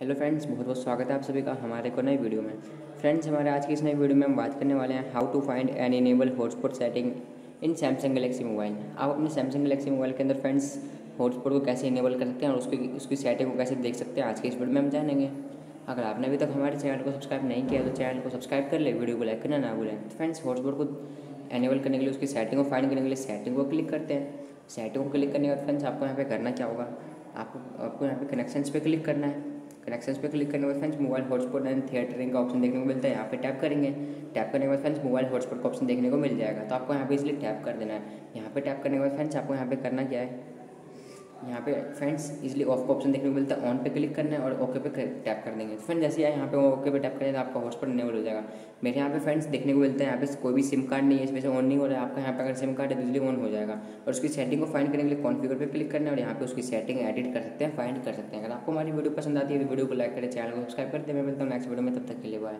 Hello friends, बहुत बहुत स्वागत है आप सभी का हमारे को नई वीडियो में। फ्रेंड्स, हमारे आज की इस नई वीडियो में हम बात करने वाले हैं how to find an enable hotspot setting in Samsung Galaxy mobile आप अपने सैमसंग गलेक्सी मोबाइल के अंदर फ्रेंड्स हॉटस्पॉट को कैसे इनेबल कर सकते हैं और उसकी उसकी सेटिंग को कैसे देख सकते हैं, आज के इस वीडियो में हम जानेंगे। अगर आपने अभी तक हमारे चैनल को सब्सक्राइब नहीं किया तो चैनल को सब्सक्राइब कर ले, वीडियो को लाइक करना ना भूलें। तो फ्रेंड्स हॉटस्पॉट को एनेबल करने के लिए, उसकी सेटिंग को फाइंड करने के लिए सेटिंग को क्लिक करते हैं। सेटिंग को क्लिक करने के बाद फ्रेंड्स, आपको यहाँ पे करना क्या होगा? आपको आपको यहाँ पे कनेक्शंस पे क्लिक करना है। कनेक्शंस पे क्लिक करने के बाद friends mobile hotspot and tethering का ऑप्शन देखने को मिलता है। यहाँ पे टैप करेंगे। टैप करने के बाद फ्रेंड्स मोबाइल हॉटस्पॉट का ऑप्शन देखने को मिल जाएगा। तो आपको यहाँ पे इसलिए टैप कर देना है। यहाँ पे टैप करने के बाद फ्रेंड्स आपको यहाँ पे करना क्या है? यहाँ पे फ्रेंड्स इजली ऑफ़ का ऑप्शन देखने को मिलता है ऑन पे क्लिक करना है और ओके पे टैप कर देंगे। फ्रेंड जैसे यहाँ पे ओके पे टैप करें तो आपका हॉटस्पॉट इनेबल हो जाएगा। मेरे यहाँ पे फ्रेंड्स देखने को मिलता है, यहाँ पे कोई भी सिम कार्ड नहीं है इस वजह से ऑन नहीं हो रहा है, आपका यहाँ पे अगर सिम कार्ड है तो इजली ऑन हो जाएगा। और उसकी सेटिंग को फाइंड करने के लिए कॉन्फिगर पर क्लिक करना है और यहाँ पे उसकी सेटिंग एडिट कर सकते हैं फाइंड कर सकते हैं। अगर आपको हमारी वीडियो पसंद आती है तो वीडियो को लाइक करें चैनल को सब्सक्राइब करते हैं मैं मिलता हूँ नेक्स्ट वीडियो में, तब तक के लिए बाय